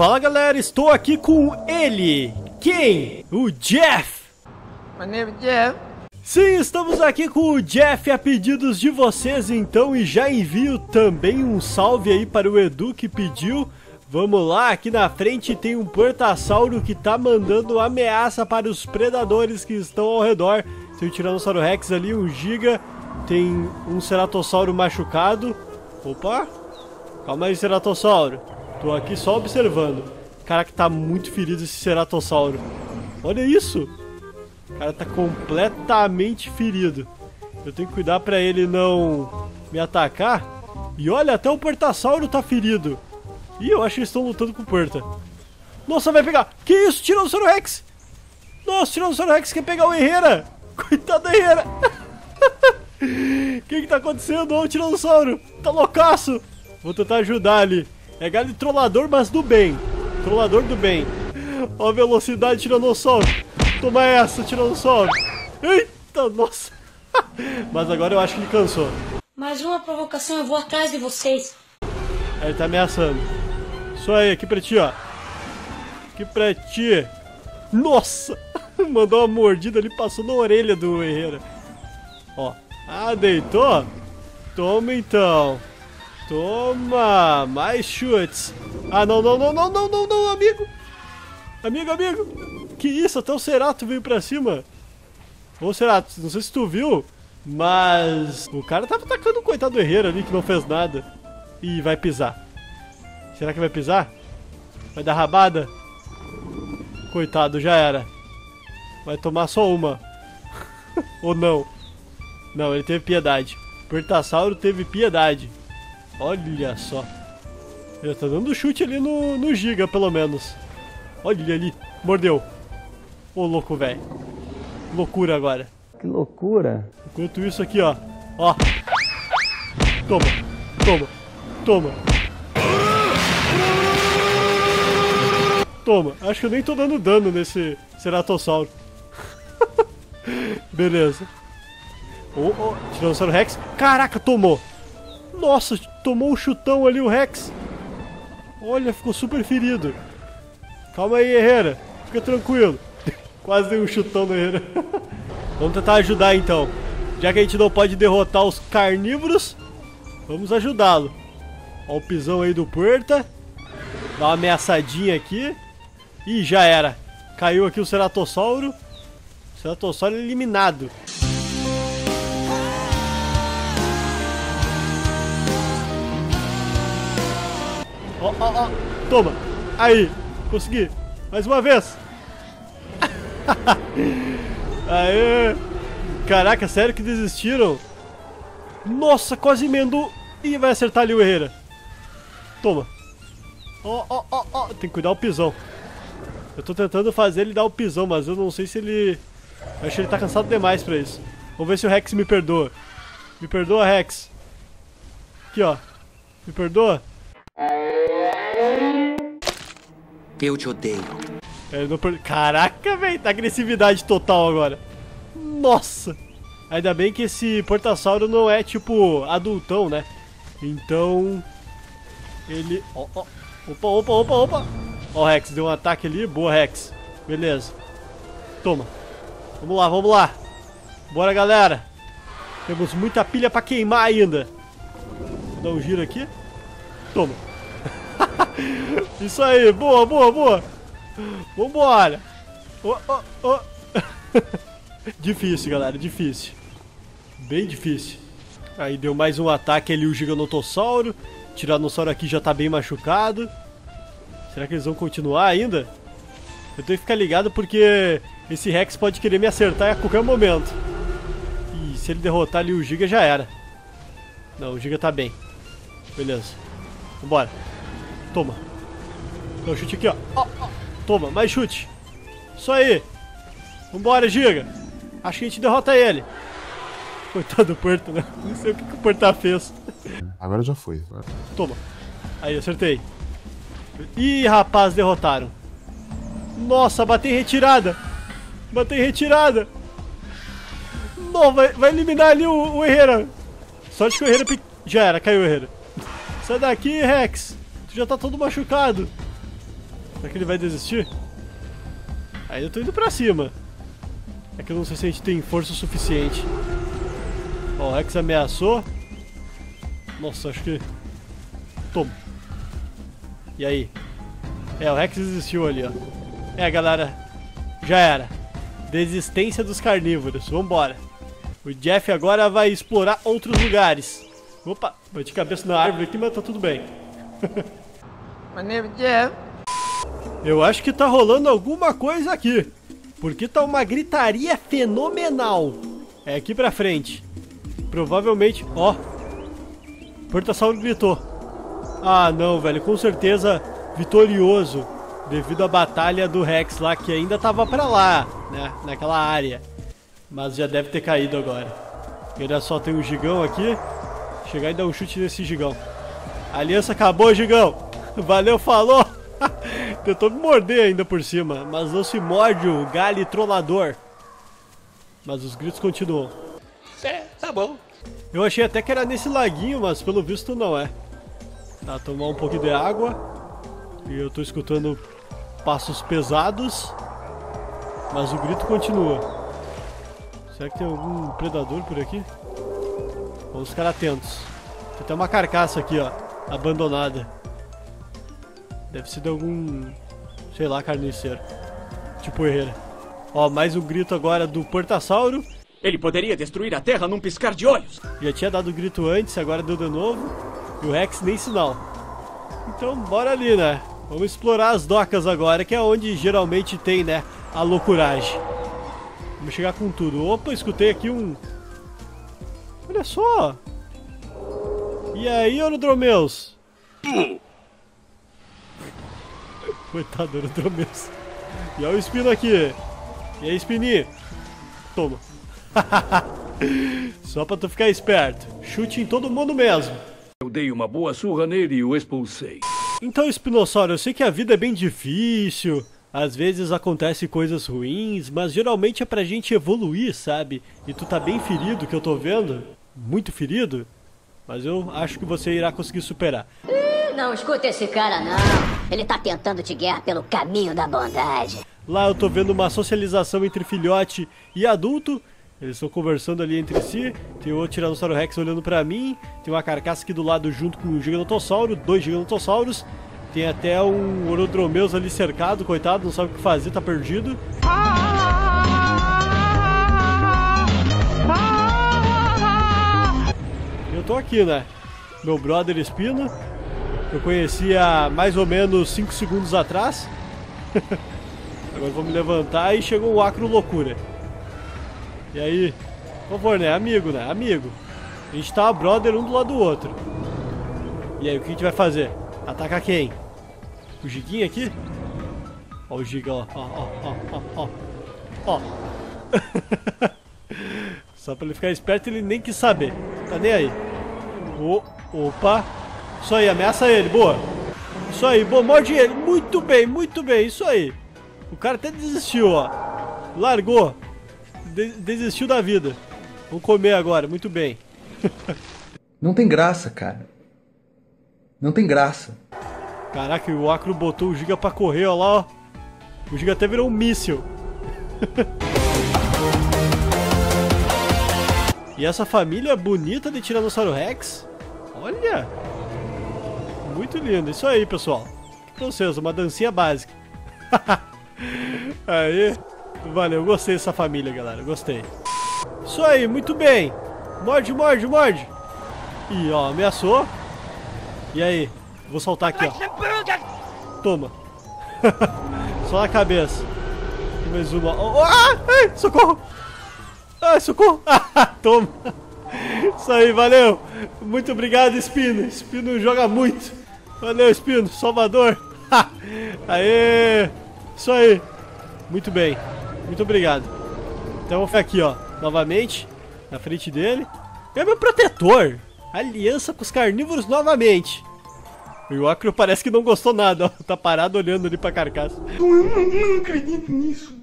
Fala galera, estou aqui com ele. Quem? O Jeff. My name is Jeff. Sim, estamos aqui com o Jeff a pedidos de vocês então e já envio também um salve aí para o Edu que pediu. Vamos lá, aqui na frente tem um portasauro que tá mandando ameaça para os predadores que estão ao redor. Tem um Tiranossauro Rex ali, um Giga, tem um Ceratossauro machucado. Opa, calma aí Ceratossauro. Tô aqui só observando. Cara que tá muito ferido esse Ceratossauro. Olha isso. O cara tá completamente ferido. Eu tenho que cuidar pra ele não me atacar. E olha, até o Portasauro tá ferido. Ih, eu acho que eles estão lutando com o Porta. Nossa, vai pegar. Que isso? Tiranossauro Rex. Nossa, Tiranossauro Rex quer pegar o Herrera. Coitado da Herrera. O que que tá acontecendo? Ô, Tiranossauro. Tá loucaço. Vou tentar ajudar ali. É galho de trollador, mas do bem. Trollador do bem. Ó a velocidade, Tiranossauro. Toma essa, Tiranossauro. Eita, nossa. mas agora eu acho que ele cansou. Mais uma provocação, eu vou atrás de vocês. Ele tá ameaçando. Isso aí, aqui pra ti, ó. Aqui pra ti. Nossa! Mandou uma mordida ali, passou na orelha do Herrera. Ó. Ah, deitou? Toma então. Toma! Mais chutes. Ah, não, não, não, não, não, não, não, amigo. Amigo, amigo. Que isso? Até o Cerato veio pra cima. Ô, Cerato, não sei se tu viu, mas o cara tava atacando o coitado do Herrera ali que não fez nada. Ih, vai pisar. Será que vai pisar? Vai dar rabada? Coitado, já era. Vai tomar só uma. Ou não? Não, ele teve piedade. Pertassauro teve piedade. Olha só. Ele tá dando chute ali no, no Giga, pelo menos. Olha ali. Mordeu. Ô, louco, velho. Loucura agora. Que loucura. Enquanto isso aqui, ó. Ó. Toma. Toma. Toma. Toma. Acho que eu nem tô dando dano nesse Ceratossauro. Beleza. Oh, oh, Tiranossauro Rex. Caraca, tomou. Nossa, tomou um chutão ali o Rex. Olha, ficou super ferido. Calma aí, Herrera. Fica tranquilo. Quase dei um chutão no Herrera. vamos tentar ajudar então. Já que a gente não pode derrotar os carnívoros, vamos ajudá-lo. Ó o pisão aí do Puerta. Dá uma ameaçadinha aqui. Ih, já era. Caiu aqui o Ceratossauro. O Ceratossauro eliminado. Ó, ó, ó. Toma. Aí. Consegui. Mais uma vez. Aê. Caraca, sério que desistiram? Nossa, quase emendou. Ih, vai acertar ali o Herrera. Toma. Ó, ó, ó, ó. Tem que cuidar o pisão. Eu tô tentando fazer ele dar o pisão, mas eu não sei se ele... Eu acho que ele tá cansado demais pra isso. Vamos ver se o Rex me perdoa. Me perdoa, Rex. Aqui, ó. Me perdoa? Eu te odeio. É, não. Caraca, velho. Tá agressividade total agora. Nossa. Ainda bem que esse Portasauro não é, tipo, adultão, né? Então... Ele... Ó, ó. Opa, opa, opa, opa. Ó, o Rex deu um ataque ali. Boa, Rex. Beleza. Toma. Vamos lá, vamos lá. Bora, galera. Temos muita pilha pra queimar ainda. Vou dar um giro aqui. Toma. Isso aí. Boa, boa, boa. Vambora. Oh, oh, oh. difícil, galera. Difícil. Bem difícil. Aí deu mais um ataque ali o Giganotossauro. Tiranossauro aqui já tá bem machucado. Será que eles vão continuar ainda? Eu tenho que ficar ligado porque esse Rex pode querer me acertar a qualquer momento. E se ele derrotar ali o Giga já era. Não, o Giga tá bem. Beleza. Vambora. Toma. Dá um chute aqui, ó. ó, ó. Toma, mais chute. Isso aí. Vambora, Giga. Acho que a gente derrota ele. Coitado do Porto, né? Não sei o que, que o Porta fez. Agora já foi. Toma. Aí, acertei. Ih, rapaz, derrotaram. Nossa, batei retirada. Batei em retirada. Não, vai, vai eliminar ali o, o Herrera. Sorte que o Herrera... pe- Já era, caiu o Herrera. Sai daqui, Rex. Tu já tá todo machucado. Será que ele vai desistir? Eu tô indo pra cima. É que eu não sei se a gente tem força suficiente. Ó, o Rex ameaçou. Nossa, acho que... Toma. E aí? É, o Rex desistiu ali, ó. É, galera. Já era. Desistência dos carnívoros. Vambora. O Jeff agora vai explorar outros lugares. Opa, bati cabeça na árvore aqui, mas tá tudo bem. Jeff. Eu acho que tá rolando alguma coisa aqui. Porque tá uma gritaria fenomenal. É aqui pra frente. Provavelmente, ó. Portassauro gritou. Ah, não, velho, com certeza vitorioso devido à batalha do Rex lá que ainda tava pra lá, né, naquela área. Mas já deve ter caído agora. Olha só, tem um gigão aqui. Chegar e dar um chute nesse gigão. A aliança acabou, gigão. Valeu, falou. Tentou me morder ainda por cima, mas não se morde o galho trollador. Mas os gritos continuam. É, tá bom. Eu achei até que era nesse laguinho, mas pelo visto não é. Tá, tomar um pouquinho de água. E eu tô escutando passos pesados. Mas o grito continua. Será que tem algum predador por aqui? Vamos ficar atentos. Tem até uma carcaça aqui, ó. Abandonada. Deve ser de algum... Sei lá, carniceiro. Tipo herreira. Ó, mais um grito agora do Portassauro. Ele poderia destruir a Terra num piscar de olhos. Já tinha dado o grito antes, agora deu de novo. E o Rex nem sinal. Então, bora ali, né? Vamos explorar as docas agora, que é onde geralmente tem, né, a loucuragem. Vamos chegar com tudo. Opa, escutei aqui um... Olha só! E aí, Orodromeus? Coitado do Orodromeus. E olha o espino aqui. E aí, espininho? Toma. Só pra tu ficar esperto. Chute em todo mundo mesmo. Eu dei uma boa surra nele e o expulsei. Então, Espinossauro, eu sei que a vida é bem difícil, às vezes acontecem coisas ruins, mas geralmente é pra gente evoluir, sabe? E tu tá bem ferido, que eu tô vendo, muito ferido, mas eu acho que você irá conseguir superar. Não escuta esse cara, não. Ele tá tentando te guiar pelo caminho da bondade. Lá eu tô vendo uma socialização entre filhote e adulto. Eles estão conversando ali entre si. Tem o Tiranossauro Rex olhando pra mim. Tem uma carcaça aqui do lado junto com um Gigantossauro, dois Gigantossauros. Tem até um Orodromeus ali cercado, coitado, não sabe o que fazer, tá perdido. Eu tô aqui, né? Meu brother Espino. Eu conheci há mais ou menos 5 segundos atrás. Agora vou me levantar e chegou o Acro Loucura. E aí? Por favor, né? Amigo, né? Amigo. A gente tá brother um do lado do outro. E aí, o que a gente vai fazer? Atacar quem? O Giguinho aqui? Ó o Giga. Ó, ó, ó, ó, ó. Ó. Só pra ele ficar esperto, ele nem quis saber. Tá nem aí. O, opa. Isso aí, ameaça ele, boa. Isso aí, boa, morde ele. Muito bem, muito bem, isso aí. O cara até desistiu, ó. Largou. De desistiu da vida. Vamos comer agora, muito bem. Não tem graça, cara. Não tem graça. Caraca, o Acro botou o Giga pra correr, ó lá, ó. O Giga até virou um míssil. e essa família bonita de Tiranossauro Rex. Olha! Muito lindo. Isso aí, pessoal. Pra vocês, uma dancinha básica. aí. Valeu, gostei dessa família, galera. Gostei. Isso aí, muito bem. Morde, morde, morde. Ih, ó, ameaçou. E aí? Vou soltar aqui, ó. Toma. Só na cabeça. Mais uma. Oh, ah! Ai, socorro! Ai, socorro! Ah, toma! Isso aí, valeu! Muito obrigado, Espino. Espino joga muito. Valeu, Espino. Salvador. Aê! Isso aí. Muito bem. Muito obrigado. Então vou ficar aqui, ó. Novamente. Na frente dele. É meu protetor. Aliança com os carnívoros novamente. E o Acro parece que não gostou nada, ó. Tá parado olhando ali pra carcaça. Eu não acredito nisso.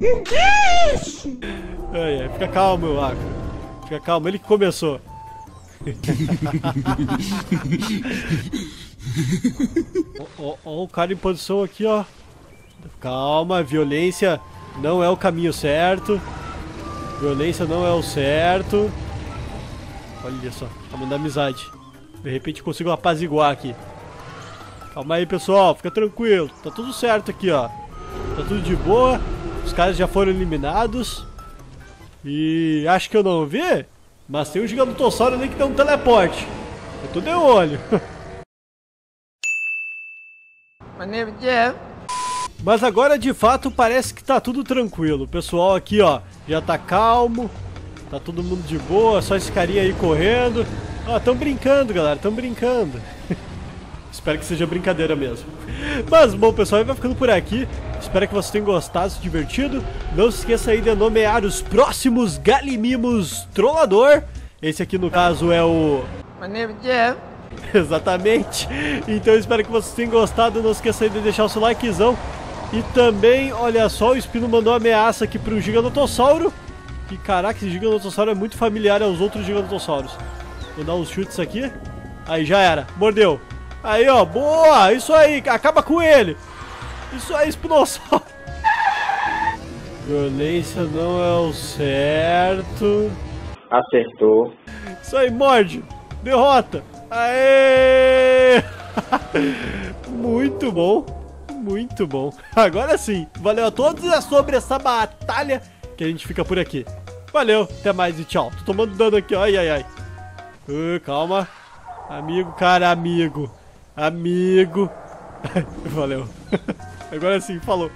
O que é isso? Ai, ai, fica calmo, meu Acro. Fica calmo, ele que começou. Ó, o cara em posição aqui, ó. Calma, violência não é o caminho certo. Violência não é o certo. Olha só, tá mandando amizade. De repente consigo apaziguar aqui. Calma aí, pessoal, fica tranquilo. Tá tudo certo aqui, ó. Tá tudo de boa. Os caras já foram eliminados. E acho que eu não vi, mas tem um gigantossauro ali que tem um teleporte. Eu tô de olho. Jeff. Mas agora de fato parece que tá tudo tranquilo. O pessoal aqui, ó, já tá calmo. Tá todo mundo de boa, só esse carinha aí correndo. Ó, tão brincando, galera, tão brincando. Espero que seja brincadeira mesmo. Mas bom, pessoal, vai ficando por aqui. Espero que vocês tenham gostado, se divertido. Não se esqueça aí de nomear os próximos Galimimos Trollador. Esse aqui, no caso, é o... My name is Jeff. Exatamente. Então espero que vocês tenham gostado. Não esqueça aí de deixar o seu likezão. E também, olha só, o Espino mandou ameaça aqui pro Giganotossauro. E caraca, esse Giganotossauro é muito familiar aos outros Giganotossauros. Vou dar uns chutes aqui. Aí, já era. Mordeu. Aí, ó. Boa! Isso aí. Acaba com ele. Isso aí, Espinossauro. Violência não é o certo. Acertou. Isso aí, morde. Derrota. Aê! Muito bom. Muito bom. Agora sim. Valeu a todos e é sobre essa batalha que a gente fica por aqui. Valeu, até mais e tchau. Tô tomando dano aqui, ó. Ai, ai, ai. Uh, calma. Amigo, cara, amigo. Amigo. Valeu. Agora sim, falou.